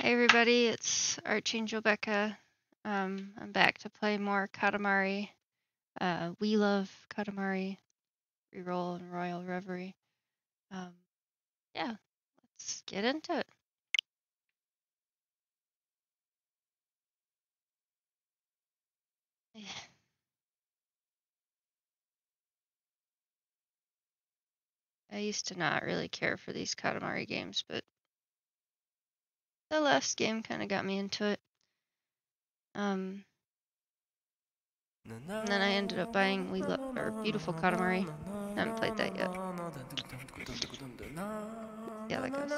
Hey everybody, it's Archangel Becca. Um, I'm back to play more Katamari. Uh, we love Katamari, Reroll, and Royal Reverie. Um, yeah, let's get into it. I used to not really care for these Katamari games, but the last game kind of got me into it. Um, and then I ended up buying We Love or Beautiful Katamari. Haven't played that yet. Yeah, that goes.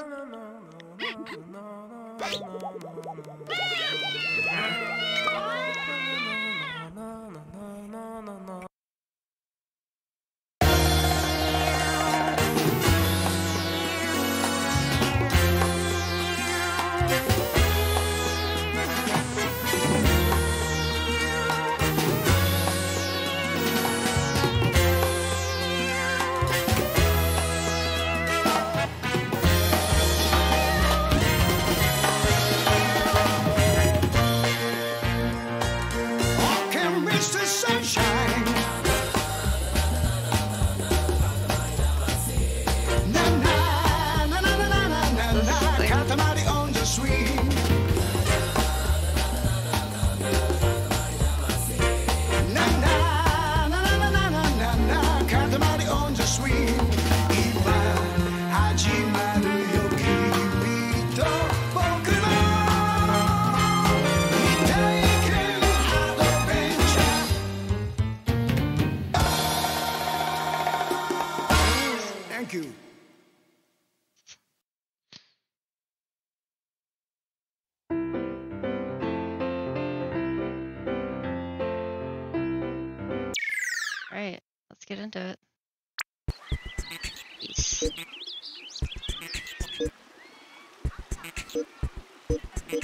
I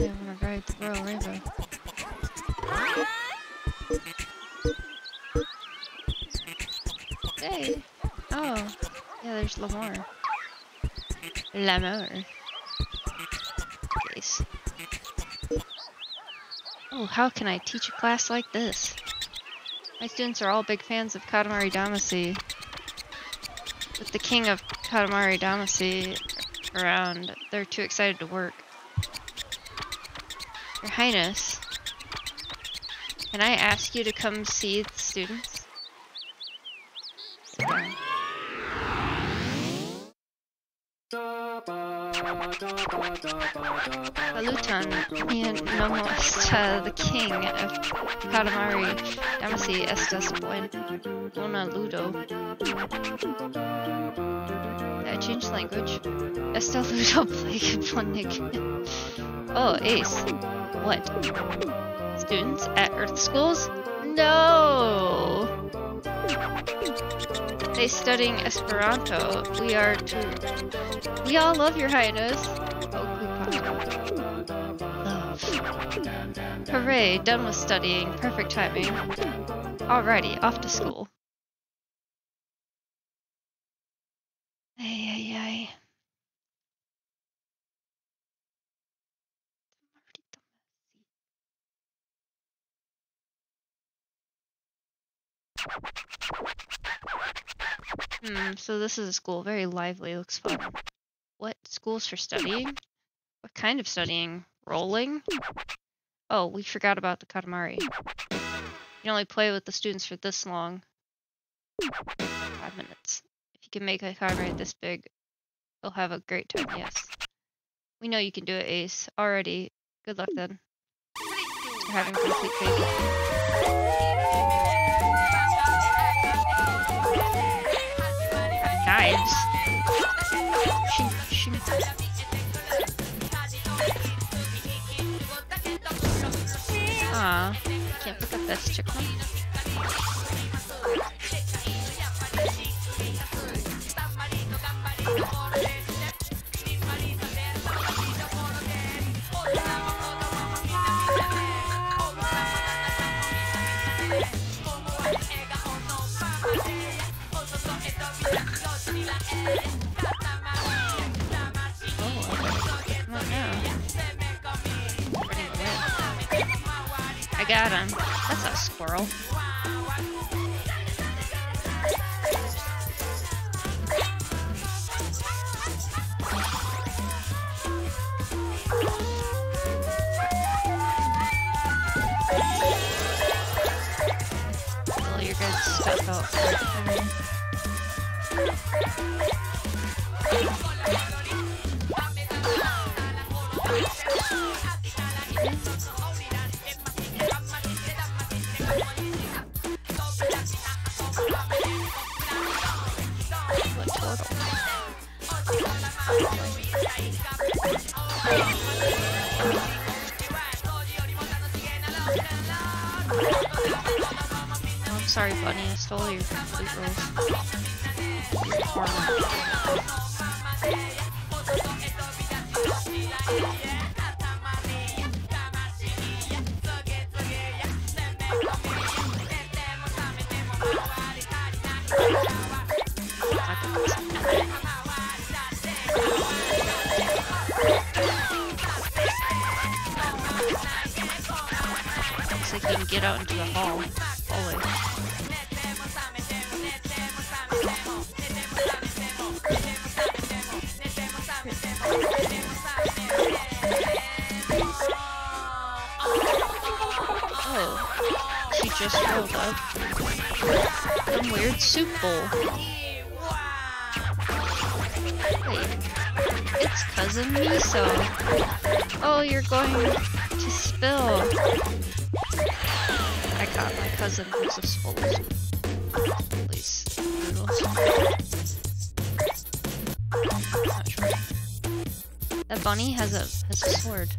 wanna ride the Royal Rainbow. Hey! Oh, yeah, there's L'Amour. L'Amour. Case. Oh, how can I teach a class like this? My students are all big fans of Katamari Damacy. With the king of Katamari Damacy around, they're too excited to work. Your Highness, can I ask you to come see the students? Okay. Saluton, nomos the king of Katamari Damacy estas buena ludo. Did I change language? Esta ludo plague Oh, ace. What? Students at Earth Schools? No! They studying Esperanto. We are to. We all love your highness. Hooray, done with studying. Perfect timing. Alrighty, off to school. Ay, ay, ay. Hmm, so this is a school. Very lively. Looks fun. What? Schools for studying? What kind of studying? Rolling? Oh, we forgot about the Katamari. You can only play with the students for this long. Five minutes. If you can make a Katamari this big, you'll have a great time, yes. We know you can do it, Ace. Already. Good luck then. Having complete. Knives. Shink, shink. I can't pick up that chicken. That's it's cousin Miso. Oh, you're going to spill. I got my cousin who's a sure. That bunny has a has a sword.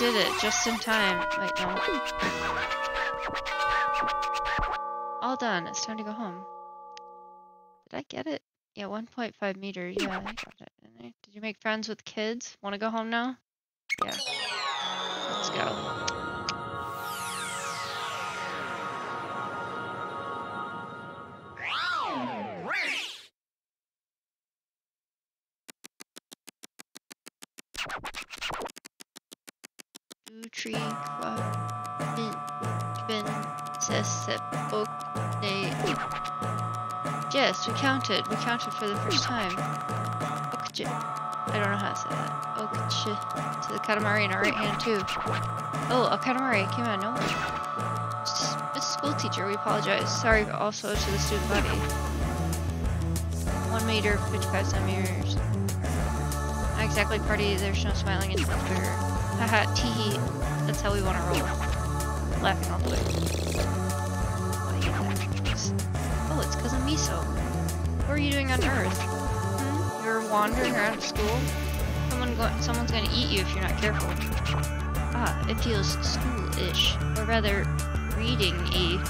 Did it just in time. Wait, no. All done. It's time to go home. Did I get it? Yeah, 1.5 meters. Yeah, I got it. Did you make friends with kids? Want to go home now? Yeah. Let's go. Yes, we counted. We counted for the first time. Okchi. I don't know how to say that. Okchi. To the Katamari in our right hand, too. Oh, a Katamari came out of nowhere. Miss School Teacher, we apologize. Sorry also to the student body. One meter, 55 centimeters. Not exactly party, there's no smiling much bigger. Haha, tee That's how we want to roll. Laughing all the way. Oh, it's because of Miso. What are you doing on Earth? Hmm? You're wandering around school? Someone go someone's gonna eat you if you're not careful. Ah, it feels school-ish. Or rather, reading-y.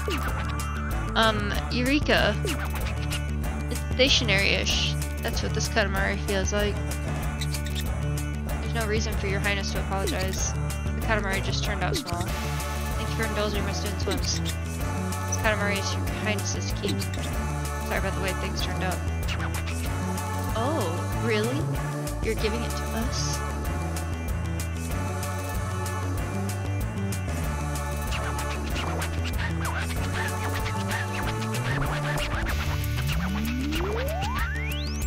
Um, Eureka. It's stationary-ish. That's what this Katamari feels like. There's no reason for your highness to apologize. Katamari just turned out small. Thank you for indulging my student swims. This Katamari is your highness's keep. Sorry about the way things turned out. Oh, really? You're giving it to us?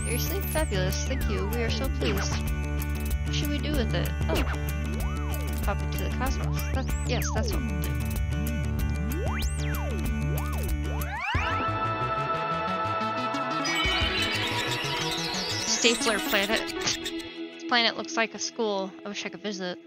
Seriously? Fabulous. Thank you. We are so pleased. What should we do with it? Oh. Pop into the cosmos. Yes, that's what we'll do. Stapler planet. this planet looks like a school. I wish I could visit.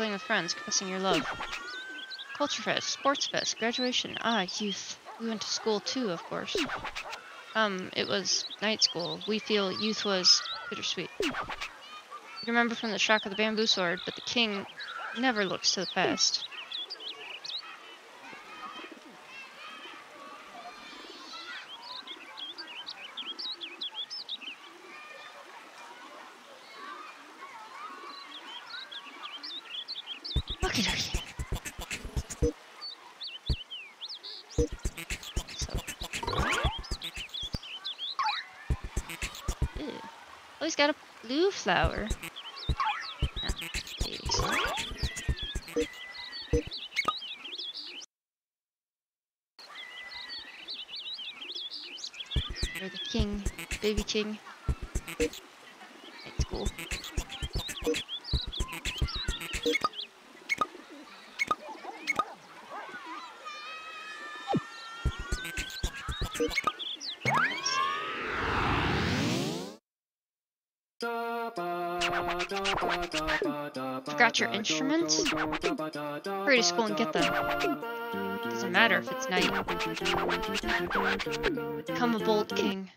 Playing with friends, confessing your love. Culture Fest, Sports Fest, graduation. Ah, youth. We went to school too, of course. Um, it was night school. We feel youth was bittersweet. You remember from the shock of the bamboo sword, but the king never looks to the past. Ah, the king, baby king. Your instruments? Hurry to school and get them. Doesn't matter if it's night. Become a bold king.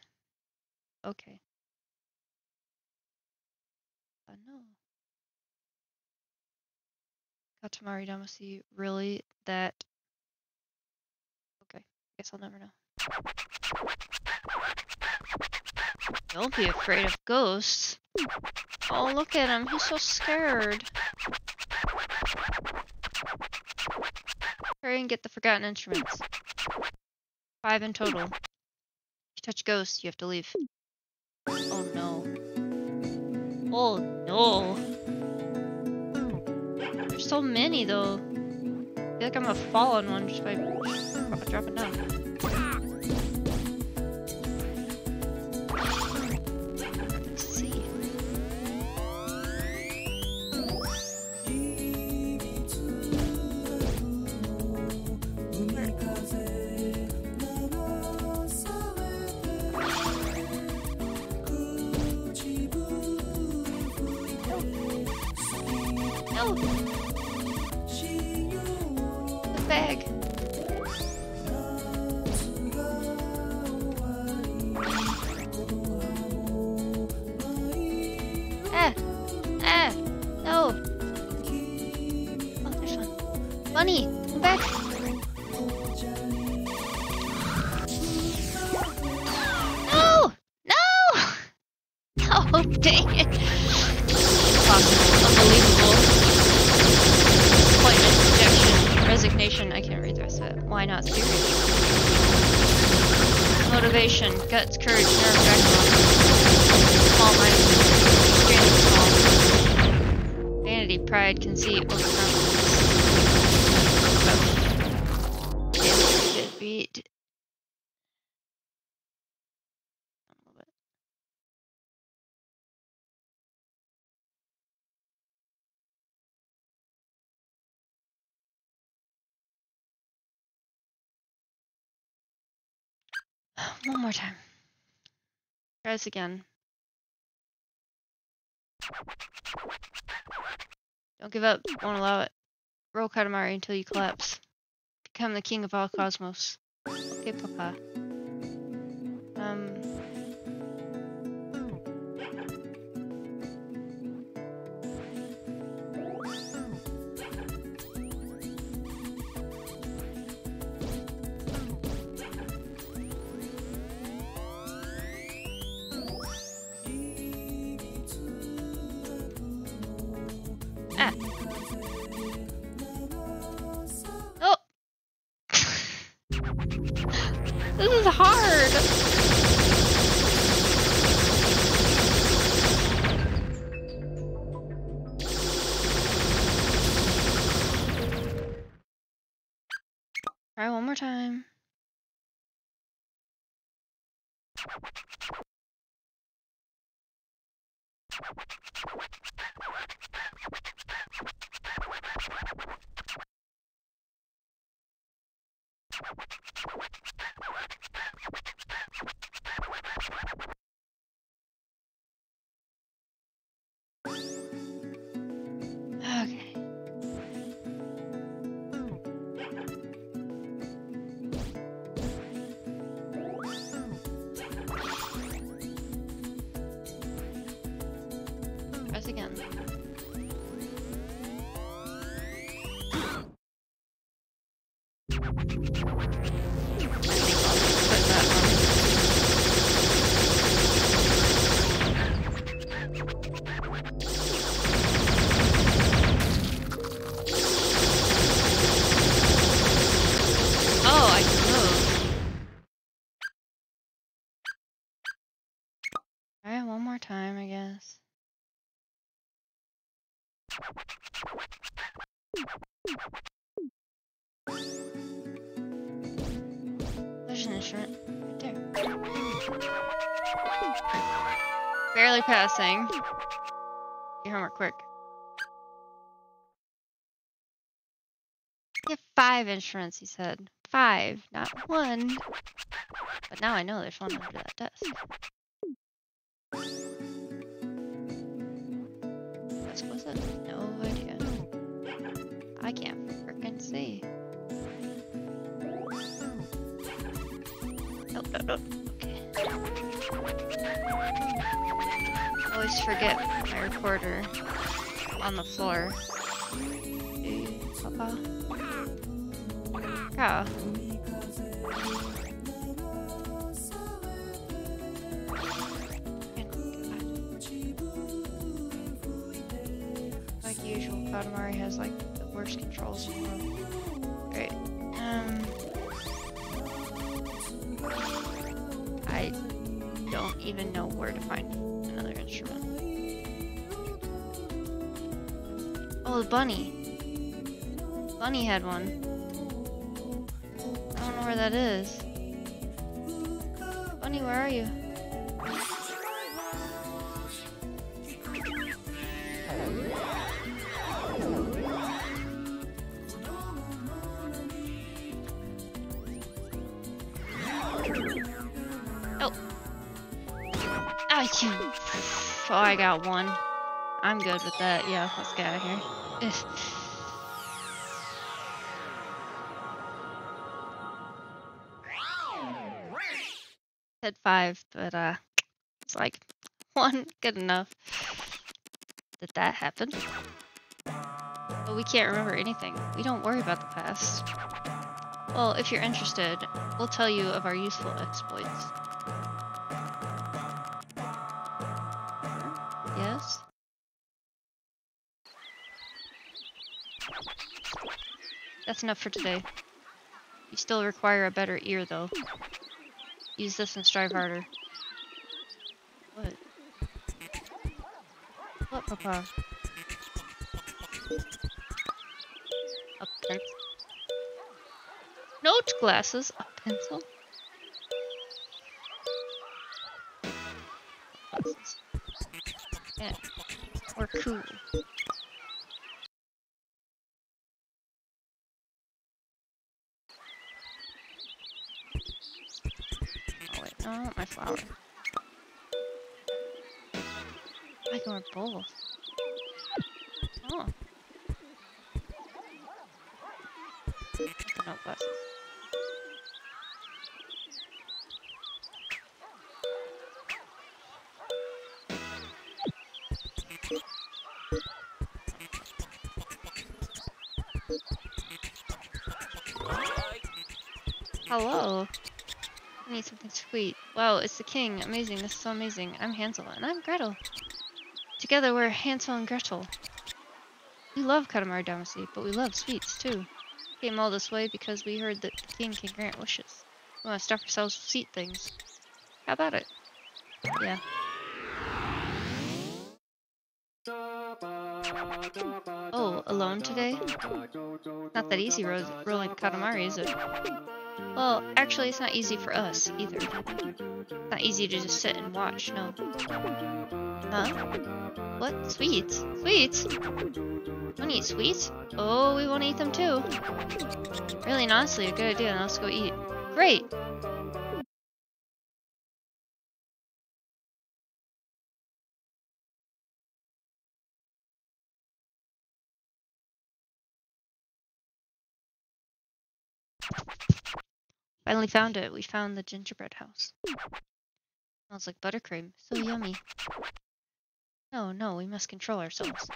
Okay. Uh, no. Katamari Damacy, really? That. Okay. Guess I'll never know. Don't be afraid of ghosts. Oh, look at him. He's so scared. Hurry and get the forgotten instruments. Five in total. If you touch ghosts, you have to leave. Oh no. Oh no. There's so many though. I feel like I'm gonna fall on one just by dropping down. One more time. Try this again. Don't give up. Won't allow it. Roll Katamari until you collapse. Become the king of all cosmos. Okay, Papa. Um. Instrument right there. Barely passing. Your homework quick. Have five instruments, he said. Five, not one. But now I know there's one under that desk. Desk was it? No idea. I can't freaking see. Nope, nope, nope. Okay. Always forget my recorder on the floor. Papa. Cow. Like usual, Katamari has like the worst controls in the world. Even know where to find another instrument. Oh, the bunny. Bunny had one. I don't know where that is. Bunny, where are you? One. I'm good with that. Yeah, let's get out of here. Said five, but uh, it's like one good enough. Did that happen? But we can't remember anything. We don't worry about the past. Well, if you're interested, we'll tell you of our useful exploits. That's enough for today. You still require a better ear, though. Use this and strive harder. What? What, Papa? A pencil? Note glasses? A pencil? Glasses. Yeah. Or cool. My flower. I can wear both. Oh. Glasses. Need something sweet. Wow, it's the king. Amazing. This is so amazing. I'm Hansel and I'm Gretel. Together we're Hansel and Gretel. We love Katamari Damacy, but we love sweets too. Came all this way because we heard that the king can grant wishes. We want to stuff ourselves with sweet things. How about it? Yeah. Oh, alone today? Not that easy ro rolling Katamari, is it? Well, actually, it's not easy for us either. Not easy to just sit and watch, no. Huh? What? Sweets? Sweets? Want to eat sweets? Oh, we want to eat them too. Really and honestly, a good idea. Let's go eat. Great! Finally found it. We found the gingerbread house. Smells like buttercream. So yummy. No, no, we must control ourselves.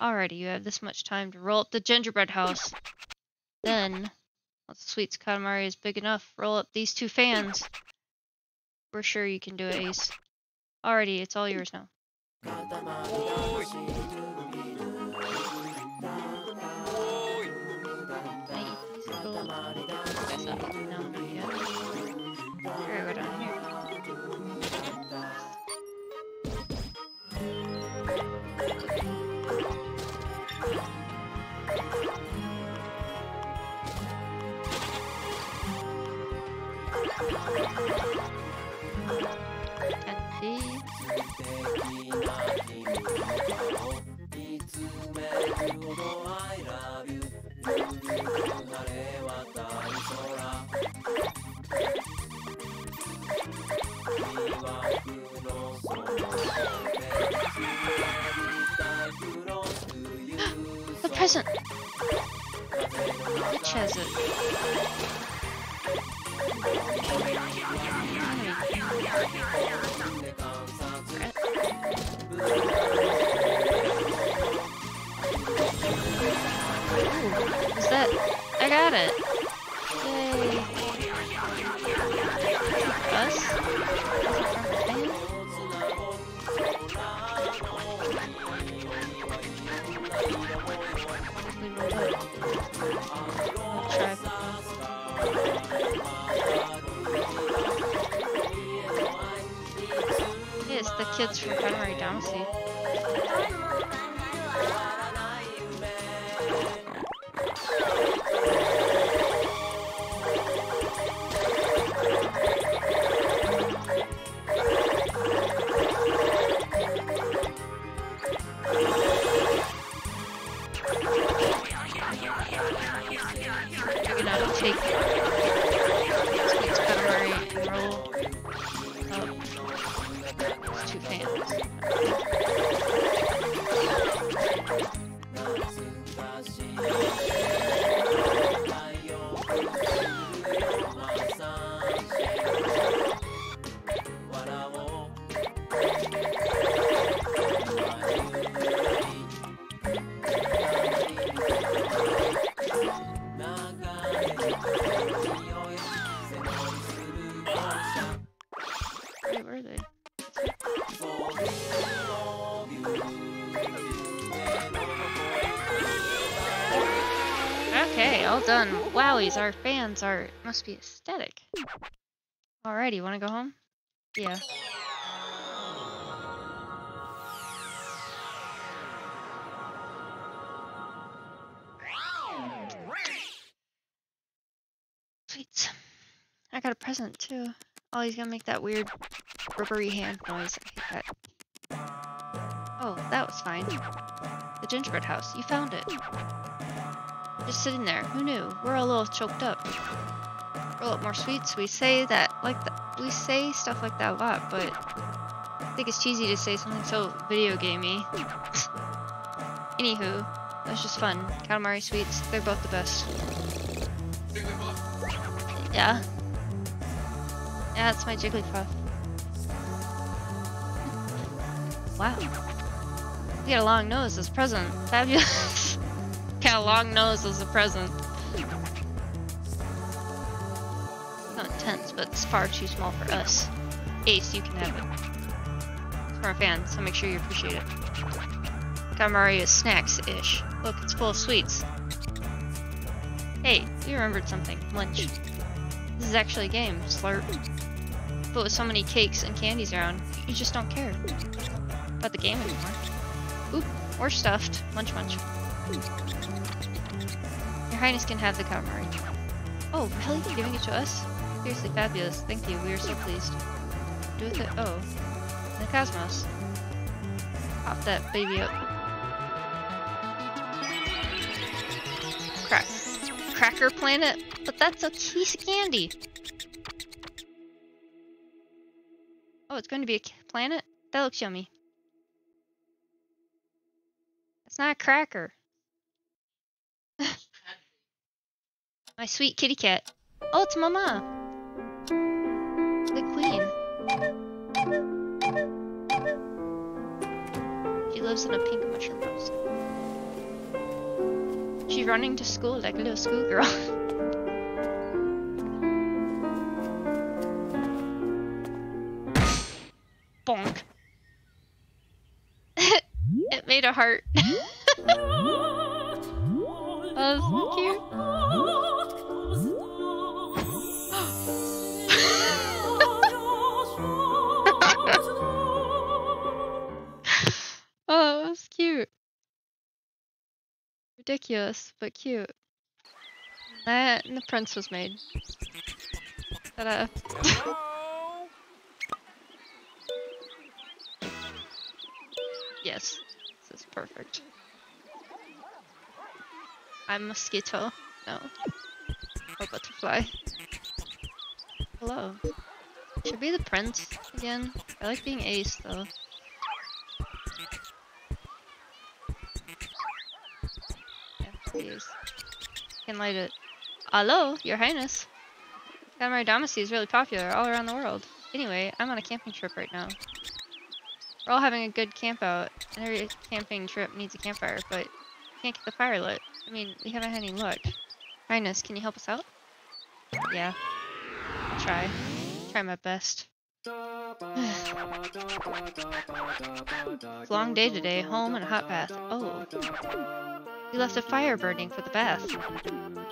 Alrighty, you have this much time to roll up the gingerbread house. Then, once the sweets Katamari is big enough, roll up these two fans. We're sure you can do it, Ace. Alrighty, it's all yours now. are they? Okay, all done. Wowies, our fans are must be aesthetic. Alrighty, wanna go home? Yeah. Sweet. I got a present too. Oh, he's gonna make that weird rubbery hand noise. I hate that. Oh, that was fine. The gingerbread house. You found it. Just sitting there. Who knew? We're a little choked up. Roll up more sweets. We say that like that. We say stuff like that a lot, but I think it's cheesy to say something so video gamey. Anywho, that's just fun. Katamari sweets. They're both the best. Yeah. Yeah, it's my Jigglypuff. Wow. You got a long nose as a present. Fabulous. got a long nose as a present. Not intense, but it's far too small for us. Ace, you can have it. It's for our fans, so make sure you appreciate it. Katamari is snacks-ish. Look, it's full of sweets. Hey, you remembered something. Lunch. This is actually a game, slurp. But with so many cakes and candies around, you just don't care about the game anymore. Oop, we're stuffed. Munch munch. Your Highness can have the Katamari. Oh, really? You're giving it to us? Seriously fabulous. Thank you. We are so pleased. Do with it. Oh, the cosmos. Pop that baby up. Crack. Cracker Planet? But that's a piece of candy. Oh, it's going to be a planet? That looks yummy. It's not a cracker. My sweet kitty cat. Oh, it's Mama. The queen. She lives in a pink mushroom house. She's running to school like a little schoolgirl. Ridiculous, but cute. That and the prince was made. Ta-da. yes, this is perfect. I'm a mosquito. No. Or butterfly. Hello. Should be the prince again. I like being ace though. Can light it. Hello, your highness. Katamari Damacy is really popular all around the world. Anyway, I'm on a camping trip right now. We're all having a good camp out, and every camping trip needs a campfire, but can't get the fire lit. I mean, we haven't had any luck. Highness, can you help us out? Yeah. I'll try. Try my best. Long day today, home and a hot bath. Oh. You left a fire burning for the bath.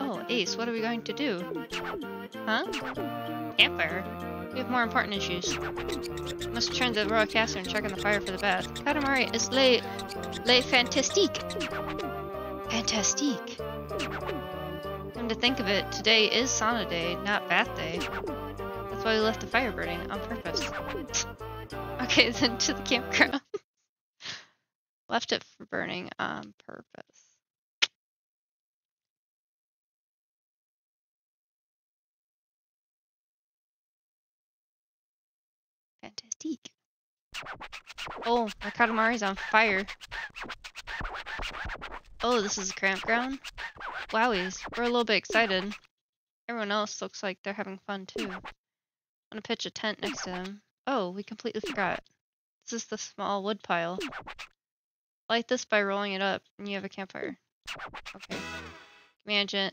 Oh, Ace, what are we going to do? Huh? Campfire? We have more important issues. Must return to the royal castle and check on the fire for the bath. Katamari is le... le fantastique. Fantastique. Come to think of it, today is sauna day, not bath day. That's why we left the fire burning on purpose. okay, then to the campground. left it for burning on purpose. Fantastique. Oh, my Katamari's on fire. Oh, this is a campground? Wowies, we're a little bit excited. Everyone else looks like they're having fun too. I'm gonna pitch a tent next to them. Oh, we completely forgot. This is the small wood pile. Light this by rolling it up, and you have a campfire. Okay. Imagine,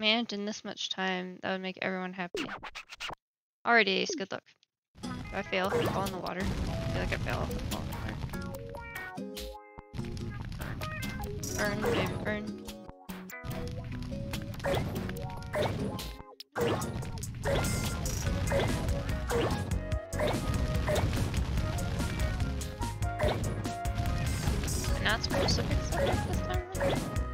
imagine this much time. That would make everyone happy. Alrighty, Ace. Good luck. I fail? Fall in the water. I feel like I fail. Fall in the water. Burn, baby, burn. Not supposed to fix the deck this time around?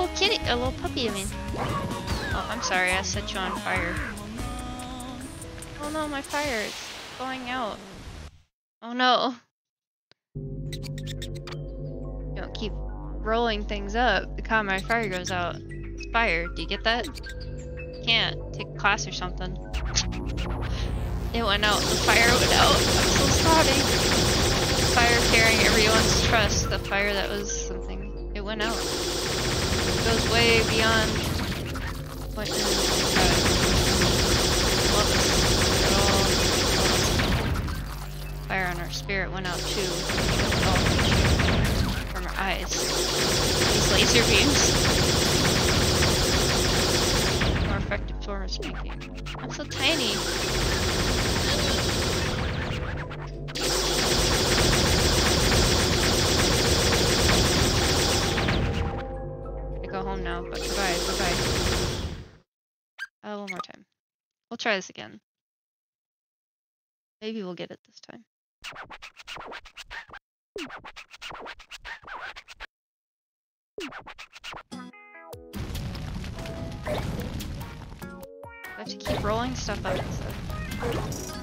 Little kitty, a little puppy, I mean. Oh, I'm sorry, I set you on fire. Oh no, my fire is going out. Oh no. Rolling things up. The time my fire goes out. It's fire, do you get that? Can't. Take a class or something. It went out. The fire went out. I'm so sorry. Fire carrying everyone's trust. The fire that was something. It went out. It goes way beyond what is love. Fire on our spirit went out too. Eyes. These laser beams. More effective form of speaking. I'm so tiny. I go home now, but goodbye, goodbye. Uh, one more time. We'll try this again. Maybe we'll get it this time. I have to keep rolling stuff up so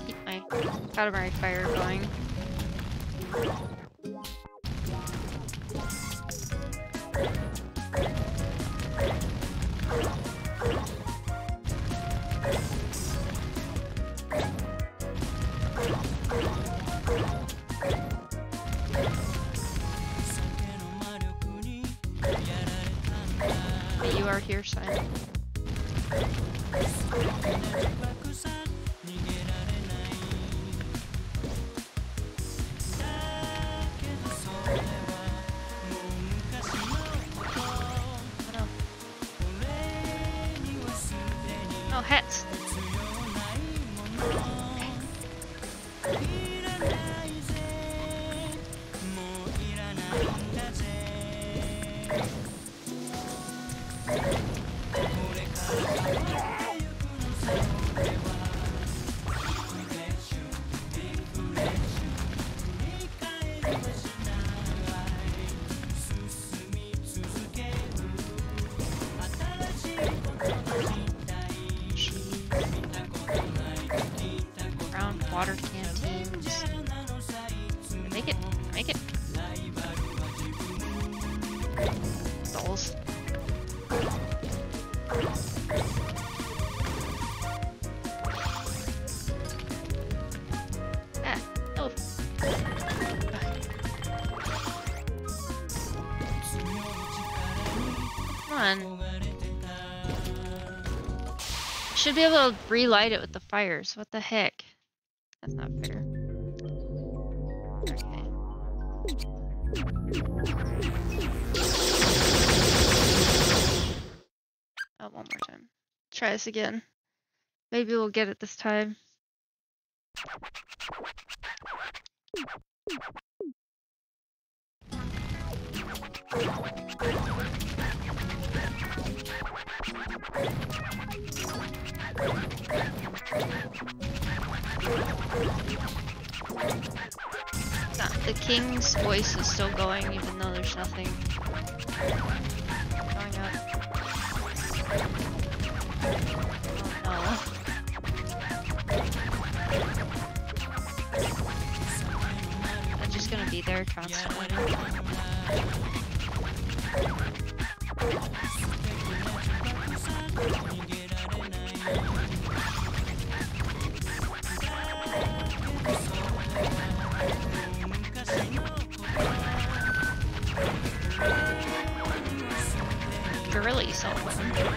keep my Katamari fire going. Here, Simon. Be able to relight it with the fires. What the heck? That's not fair. Okay. Oh, one more time. Try this again. Maybe we'll get it this time. The king's voice is still going even though there's nothing going up. Oh no. I'm just gonna be there constantly. Gorilla uh.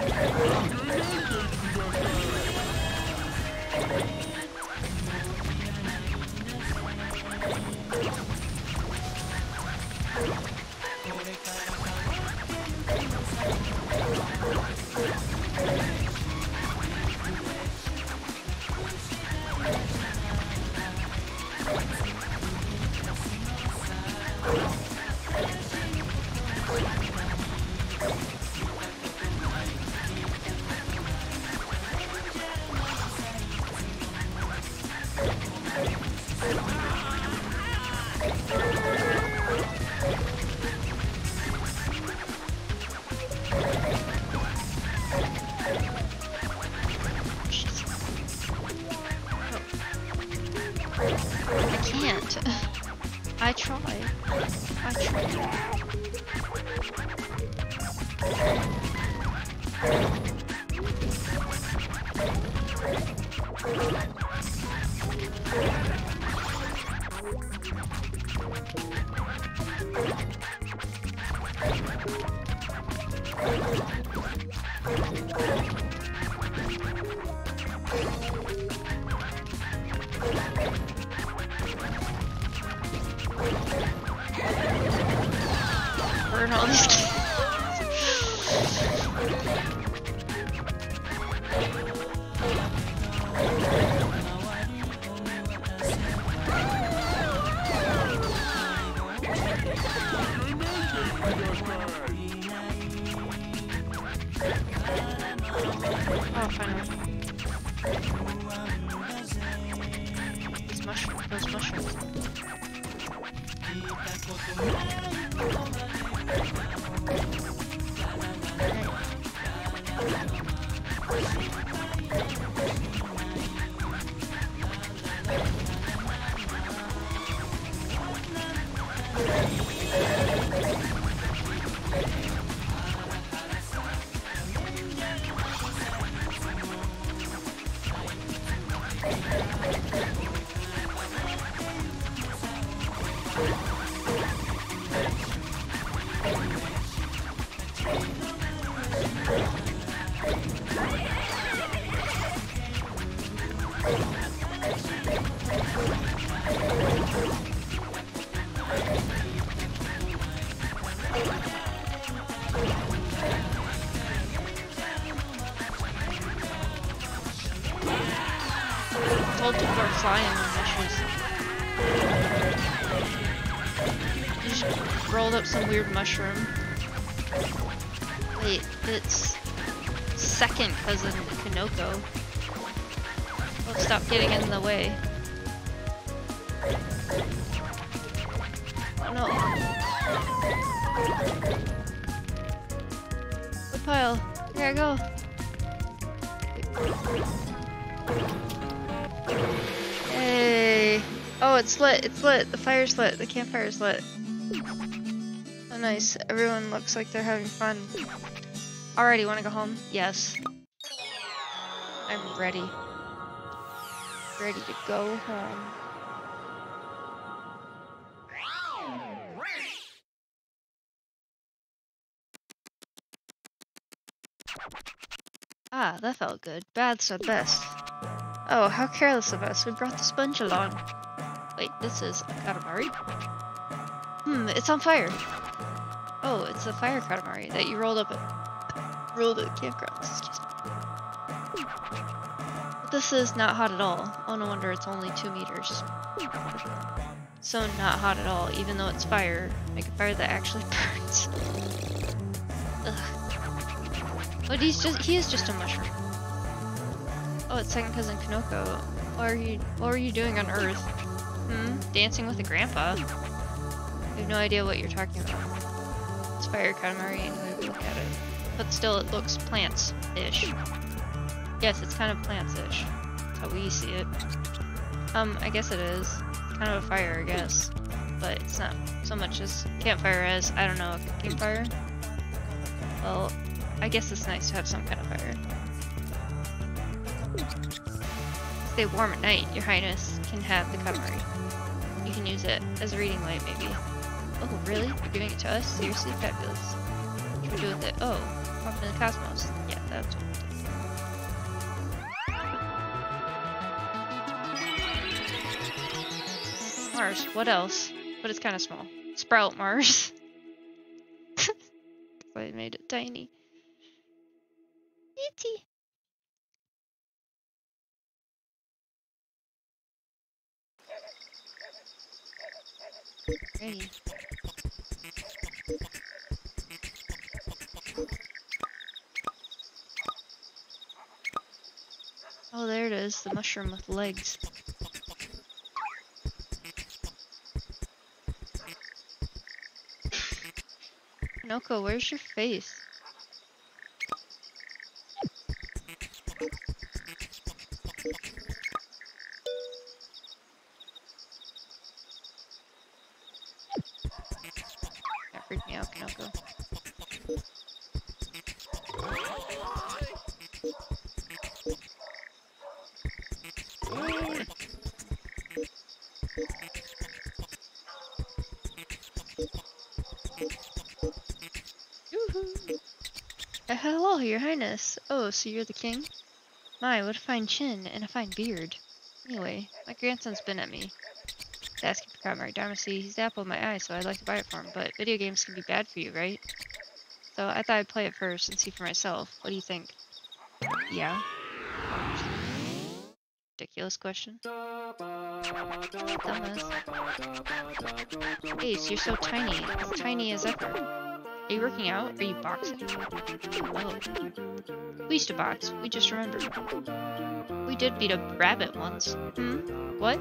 Thank you. Mushroom. Wait, it's second cousin Kinoko. Oh, stop getting in the way. Oh no. Woodpile, here I go. Hey. Oh, it's lit. It's lit. The fire's lit. The campfire's lit. Nice. Everyone looks like they're having fun. Alrighty, want to go home? Yes. I'm ready. Ready to go home. Ah, that felt good. Bad said best. Oh, how careless of us. We brought the sponge along. Wait, this is a katamari? Hmm, it's on fire. Oh, it's the fire katamari that you rolled up at, rolled at campgrounds. But this is not hot at all. Oh, no wonder it's only two meters. So not hot at all, even though it's fire. Make a fire that actually burns. Ugh. But he's just, he is just a mushroom. Oh, it's second cousin Kinoko. What are you, what were you doing on Earth? Hmm? Dancing with a grandpa? I have no idea what you're talking about. Fire katamari anyway we look at it. But still, it looks plants-ish. Yes, it's kind of plants-ish. That's how we see it. Um, I guess it is. Kind of a fire, I guess. But it's not so much as campfire as, I don't know, a cooking fire. Well, I guess it's nice to have some kind of fire. Stay warm at night, your highness can have the katamari. You can use it as a reading light, maybe. Oh, really? You're giving it to us? Seriously? Fabulous. What should we do with it? Oh, in the cosmos. Yeah, that's what we'll. Mars, what else? But it's kind of small. Sprout Mars. I made it tiny. Itty. Ready. Oh, there it is, the mushroom with legs. Noko, where's your face? So you're the king? My, what a fine chin and a fine beard. Anyway, my grandson's been at me. He's asking for Katamari Damacy. He's the apple of my eye, so I'd like to buy it for him, but video games can be bad for you, right? So I thought I'd play it first and see for myself. What do you think? Yeah. Ridiculous question. Dumbass. Ace, you're so tiny. As tiny as ever. Are you working out? Are you boxing? Oh. We used to box. We just remembered. We did beat a rabbit once. Hmm? What?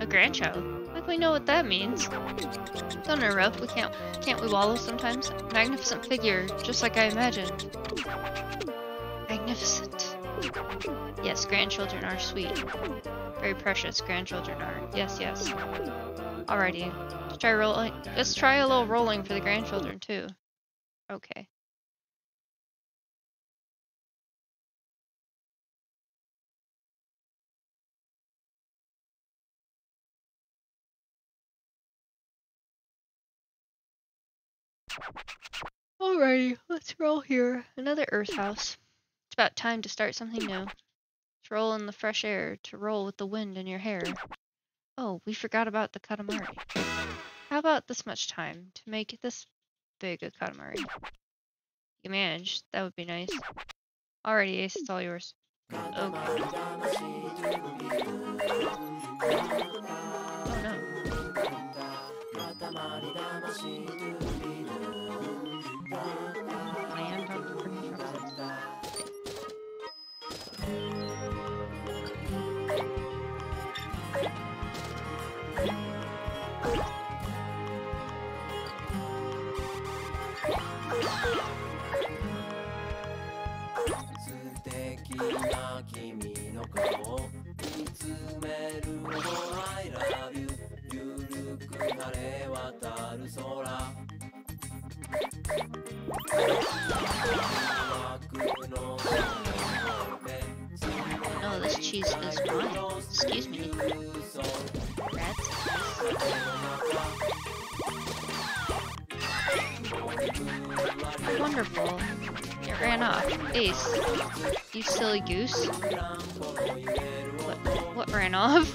A grandchild. How Like we know what that means. Don't interrupt. We can't. Can't we wallow sometimes? Magnificent figure, just like I imagined. Magnificent. Yes, grandchildren are sweet. Very precious. Grandchildren are. Yes, yes. Alrighty. Let's try rolling. Let's try a little rolling for the grandchildren too. Okay. Alrighty, let's roll here. Another Earth house. It's about time to start something new. Roll in the fresh air, to roll with the wind in your hair. Oh, we forgot about the Katamari. How about this much time to make this big a Katamari? You manage, that would be nice. Alrighty, Ace, it's all yours. Okay. Oh no. No, oh, this cheese is fine. Excuse me. That's Wonderful. It ran off. Ace. You silly goose. What, what ran off?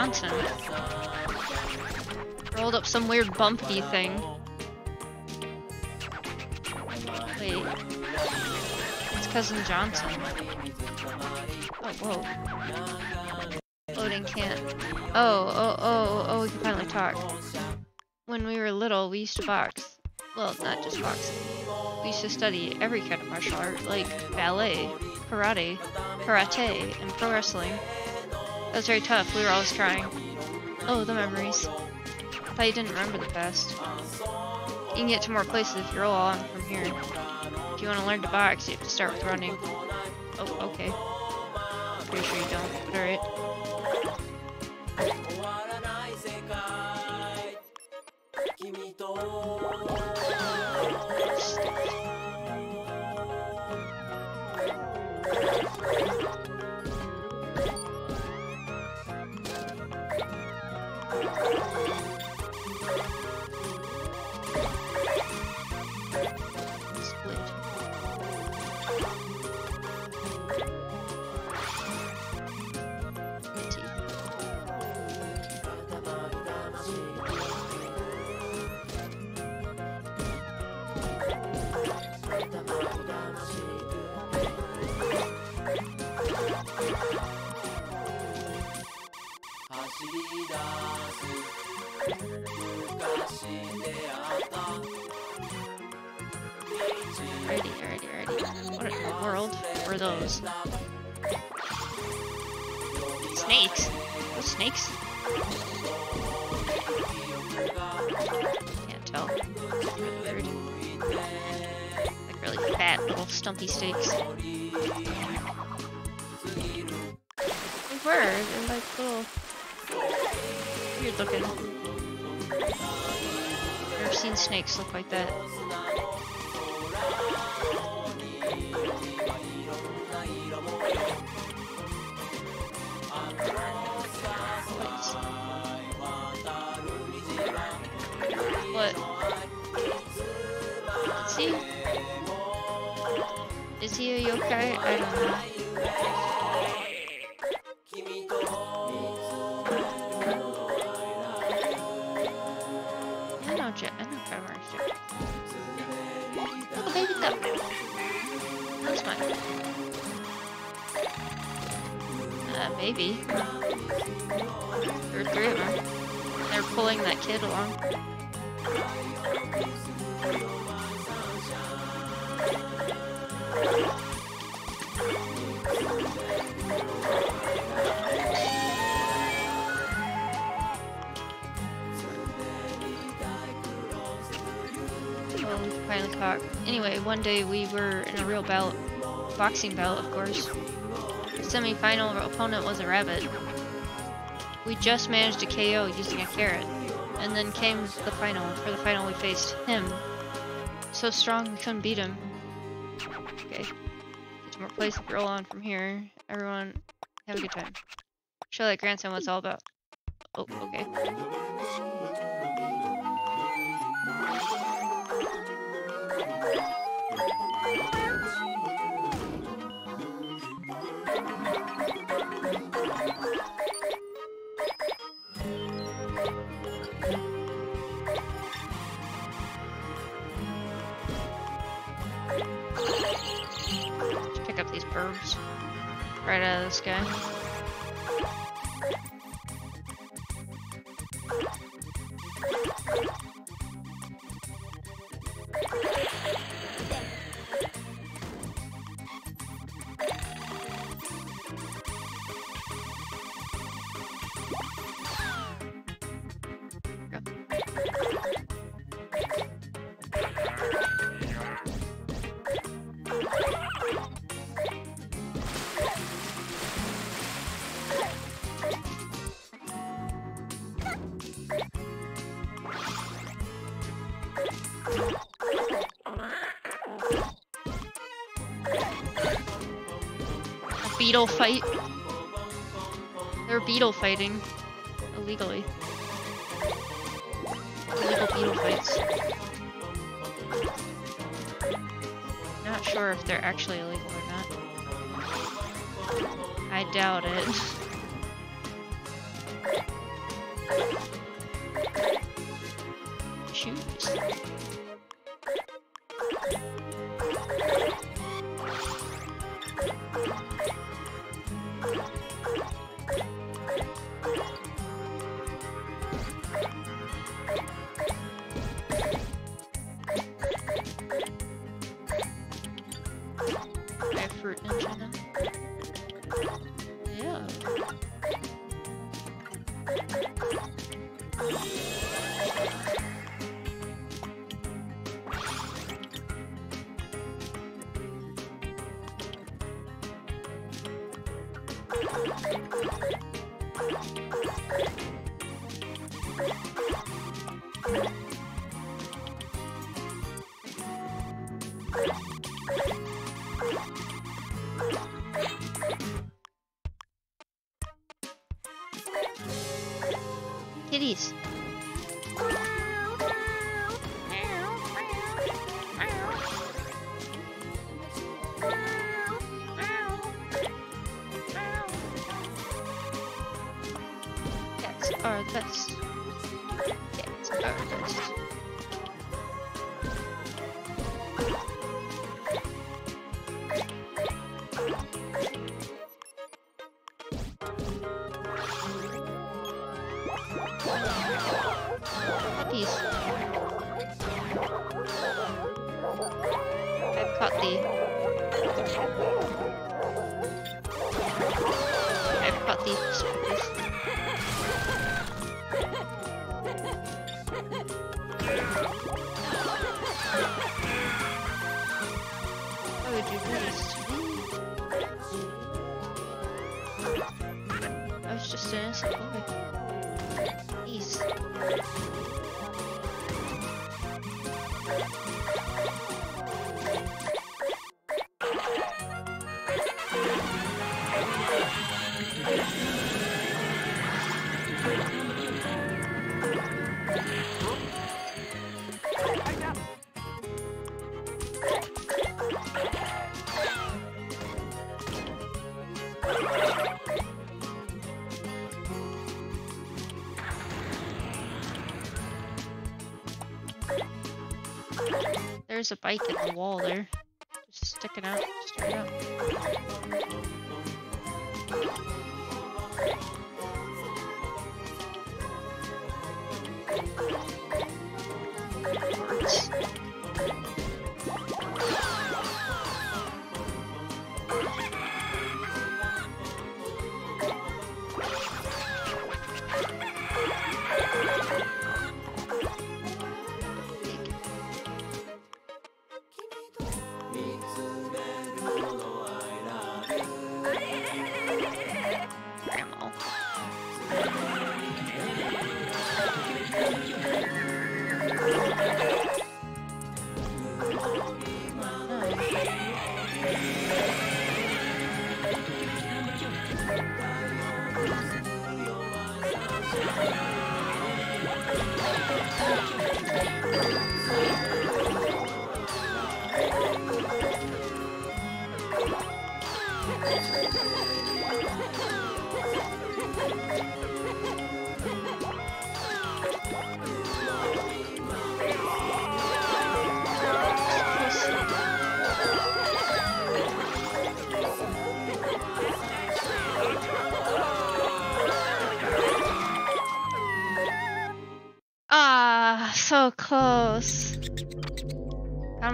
Johnson. Uh, rolled up some weird bumpy thing. Wait. It's cousin Johnson. Oh, whoa. Loading can't. Oh, oh, oh, oh, we can finally talk. When we were little, we used to box. Well, not just boxing. We used to study every kind of martial art, like ballet, karate, karate, and pro wrestling. Was very tough. We were always trying. Oh, the memories. I thought you didn't remember the past. You can get to more places if you roll on from here. If you want to learn to box, you have to start with running. Oh, okay. Pretty sure you don't, but alright. Those. Snakes? What snakes? Can't tell. Weird. Like really fat little stumpy snakes. They were. They're like little weird looking. Never seen snakes look like that. What? Is he? Is he a yokai? I don't know. Maybe. There were three of them. They're pulling that kid along. Anyway, one day we were in a real bout, boxing bout, of course. Semi-final opponent was a rabbit. We just managed to KO using a carrot, and then came the final. For the final, we faced him. So strong we couldn't beat him. Okay, get to more places. Roll on from here. Everyone, have a good time. Show that grandson what it's all about. Oh, okay. Right beetle fight. They're beetle fighting illegally. Illegal beetle fights. Not sure if they're actually illegal or not. I doubt it. Kitties. Cats uh, are best. There's a bike in the wall there.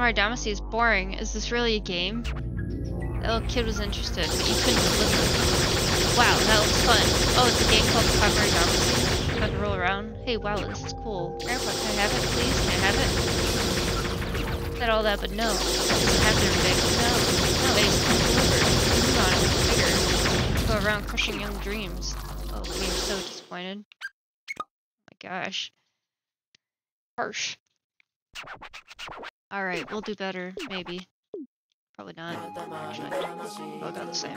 Katamari Damacy is boring. Is this really a game? That little kid was interested, but you couldn't listen. Wow, that looks fun. Oh, it's a game called Katamari Damacy. Fun to roll around. Hey, wow, this is cool. Grandpa, can I have it, please? Can I have it? Said all that, but no. Doesn't have big. No. No, Ace, come deliver. Move on, bigger. Go around crushing young dreams. Oh, we are so we'll do better, maybe. Probably not, actually. Oh, about the same.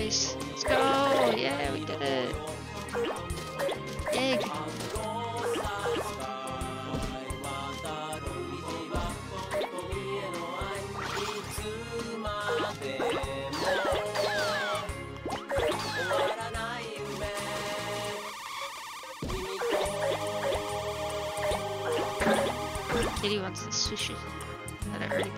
Boys, let's go! Yeah, we did it! Egg! Kitty wants the sushi that I already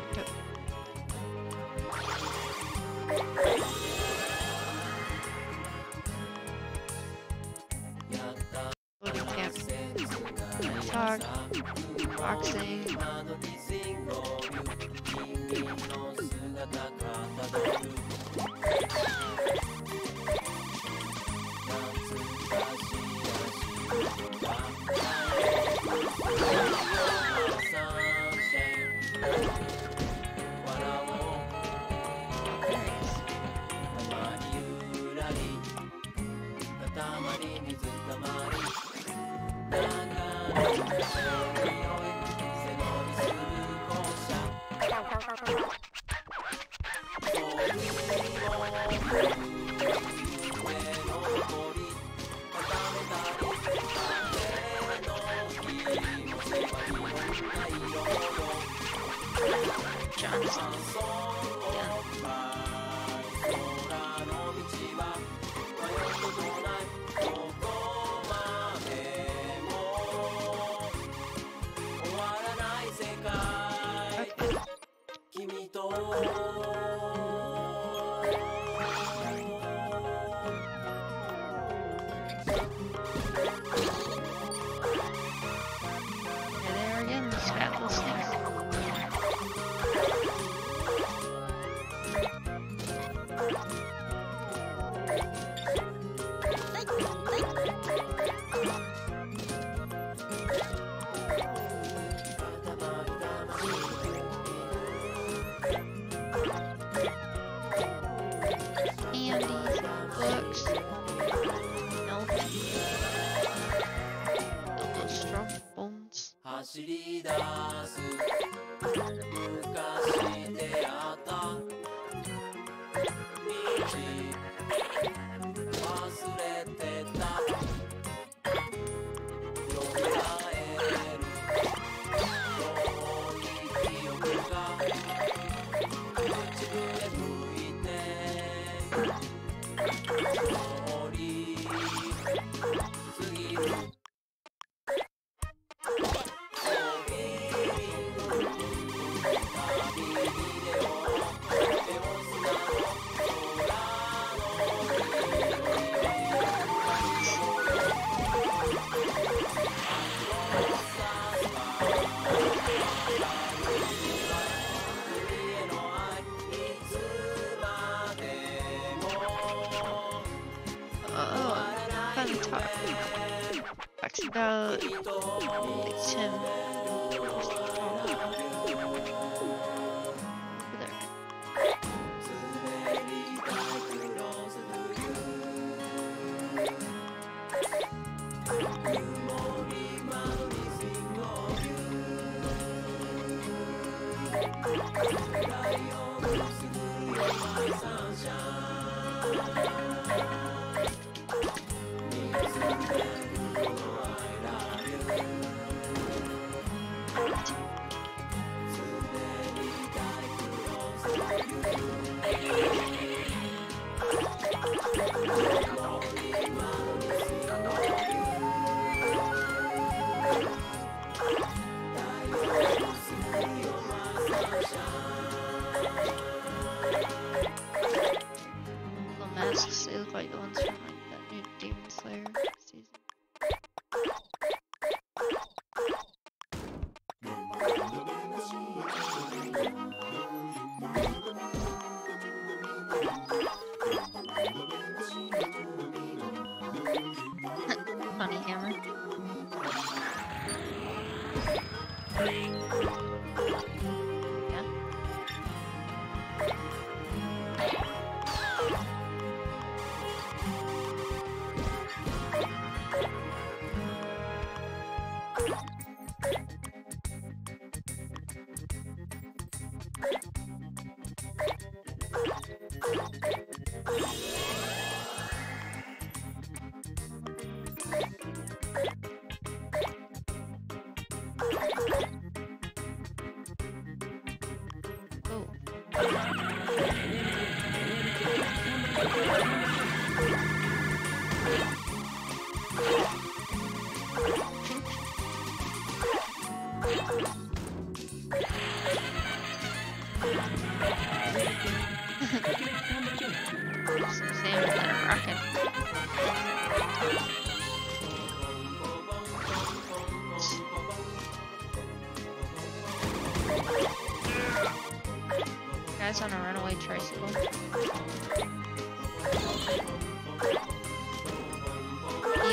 Block, Boxing. Tamari, mizu, tamari. Oh,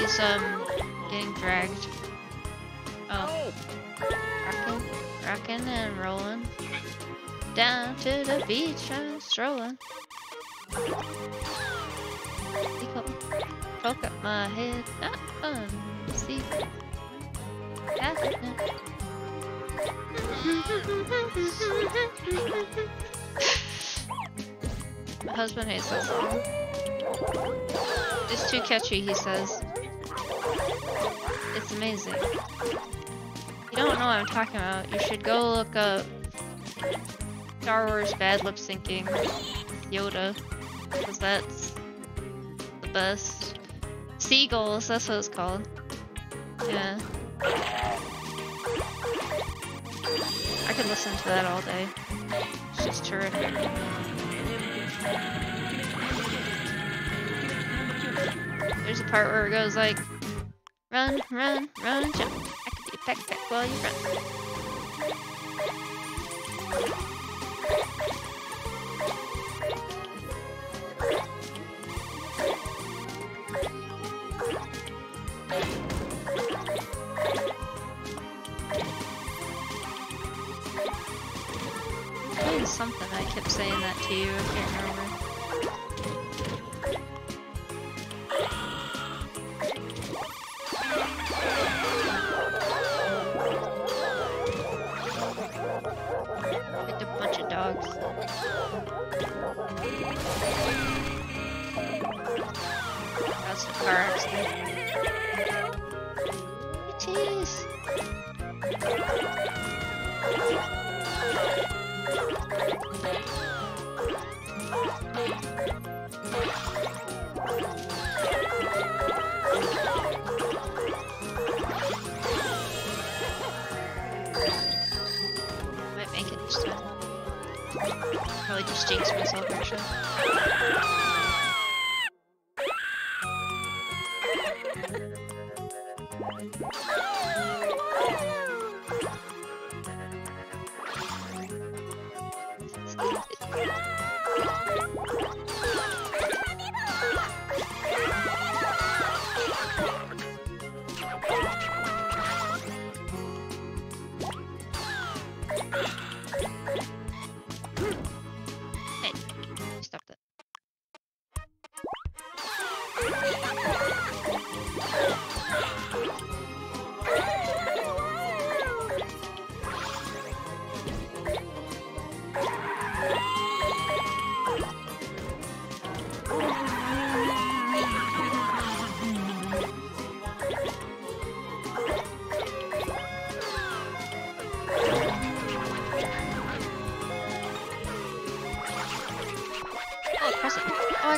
is um getting dragged. Oh. rocking and rolling Down to the beach I'm strolling. Poke up my head, not fun. See, My husband hates this song. It's too catchy, he says. It's amazing. You don't know what I'm talking about. You should go look up Star Wars bad lip syncing Yoda. Because that's the best. Seagulls, that's what it's called. Yeah. I could listen to that all day. It's just terrific. There's a part where it goes like, run, run, run, jump. I can a backpack while you run. Something. I kept saying that to you. I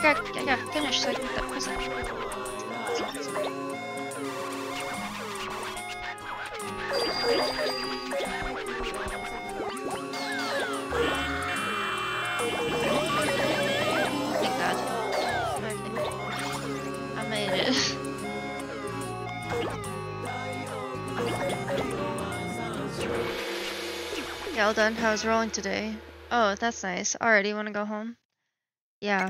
got, I got finished so I can get that present. Thank God. I made it. Yeah, all done. How's rolling today? Oh, that's nice. Alrighty, wanna go home? Yeah.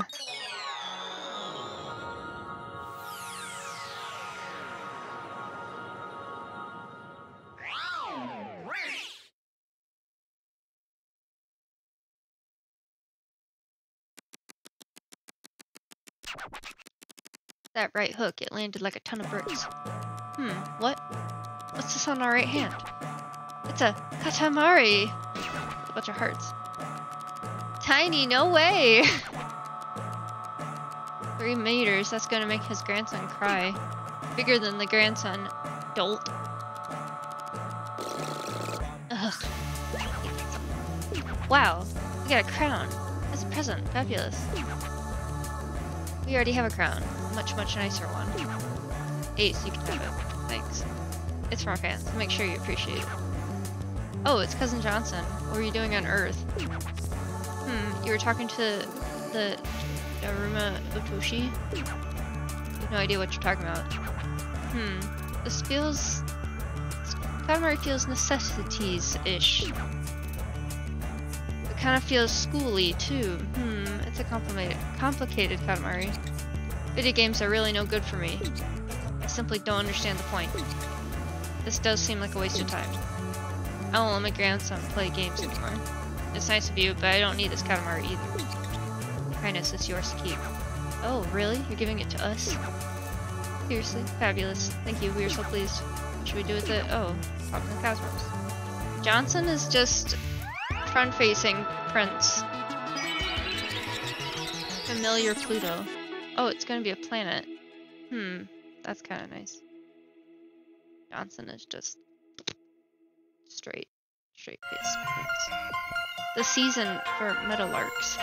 That right hook, it landed like a ton of bricks. Hmm, what? What's this on our right hand? It's a katamari! A bunch of hearts. Tiny, no way! Three meters, that's gonna make his grandson cry. Bigger than the grandson. Dolt. Ugh. Wow, we got a crown. That's a present. Fabulous. We already have a crown. Much, much nicer one. Ace, you can have it. Thanks. It's our fans. Make sure you appreciate it. Oh, it's Cousin Johnson. What were you doing on Earth? Hmm, you were talking to the Daruma Otoshi? No idea what you're talking about. Hmm, this feels... Katamari feels necessities-ish. It kind of feels schooly, too. Hmm, it's a complicated, complicated Katamari. Video games are really no good for me. I simply don't understand the point. This does seem like a waste of time. I won't let my grandson play games anymore. It's nice of you, but I don't need this Katamari either. Highness, is yours to keep. Oh, really? You're giving it to us? Seriously? Fabulous. Thank you, we are so pleased. What should we do with it? Oh, pop the cosmos. Johnson is just front-facing prince. Familiar Pluto. Oh, it's gonna be a planet. Hmm, that's kind of nice. Johnson is just straight, straight face. The season for meadowlarks.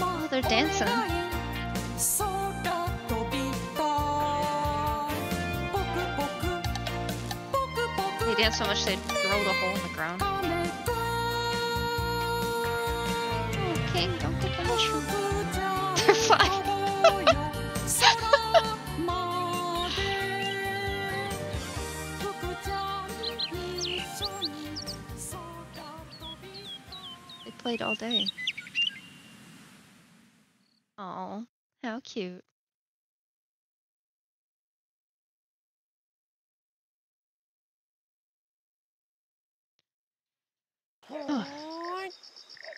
Oh, they're dancing. They dance so much they drilled a hole in the ground. Oh, don't get the mushroom. They're fine. They played all day. Oh, how cute.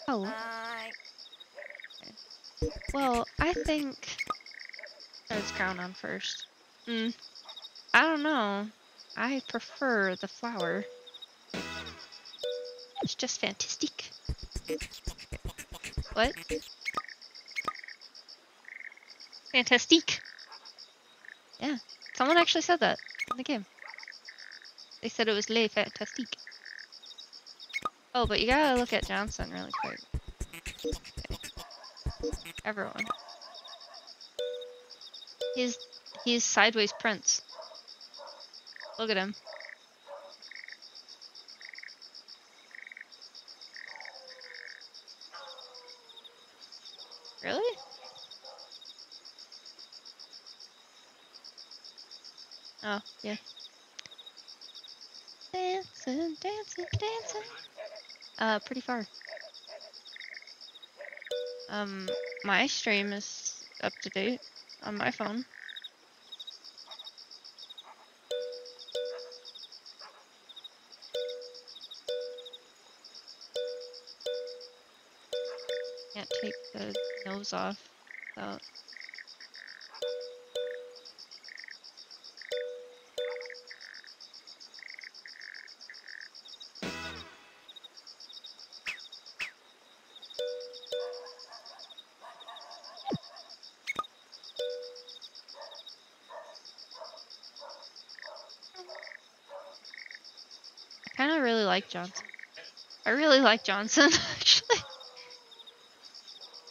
Oh. Well, I think let's crown on first. Mm. I don't know. I prefer the flower. It's just fantastic. What? Fantastique. Yeah. Someone actually said that in the game. They said it was Le Fantastique. Oh, but you gotta look at Johnson really quick. Everyone. He's he's sideways prince. Look at him. Really? Oh, yeah. Dancing, dancing, dancing. Uh, pretty far. Um, my stream is up to date on my phone. Can't take the nose off without. Like Johnson. I really like Johnson, actually.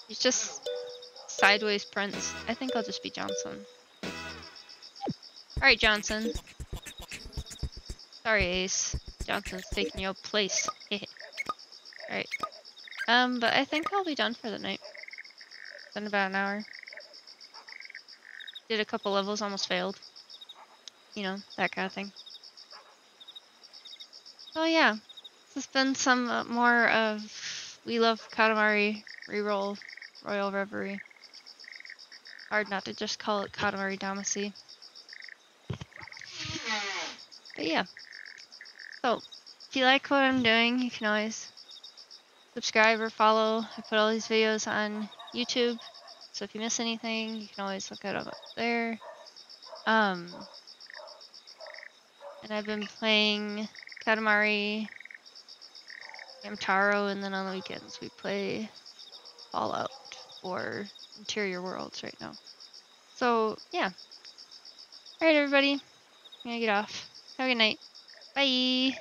He's just sideways prince. I think I'll just be Johnson. Alright, Johnson. Sorry, Ace. Johnson's taking your place. Alright. Um, but I think I'll be done for the night. In about an hour. Did a couple levels, almost failed. You know, that kind of thing. Oh yeah, this has been some uh, more of We Love Katamari reroll Royal Reverie. Hard not to just call it Katamari Damacy. But yeah. So, if you like what I'm doing, you can always subscribe or follow. I put all these videos on YouTube. So if you miss anything, you can always look it up there. Um, and I've been playing Katamari, Hamtaro, and then on the weekends we play Fallout or Interior Worlds right now. So, yeah. Alright, everybody. I'm gonna get off. Have a good night. Bye.